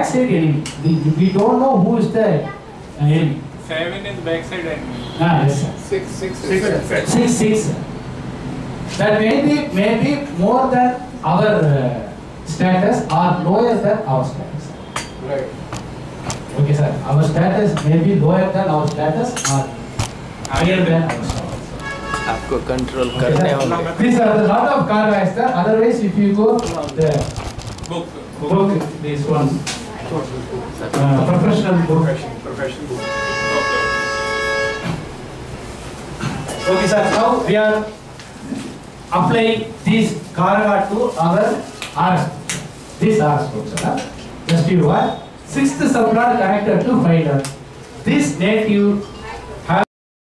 backside enemy. We, we don't know who is the uh, enemy. Seven is backside enemy. Ah, yes, sir. Six, six, Six. Six, six. That may be, may be more than our uh, status or lower than our status. Right. Okay, sir. Our status may be lower than our status or higher than our status. आपको control Okay, करने. होंगे These are the lot of cards, sir. Otherwise, if you go the Book. book, this one, uh, professional book. Profession, profession book. Okay. Okay, sir. Now we are applying this karga to our RS. This RS book, sir. Just you what? Sixth subplot connected to finder. This native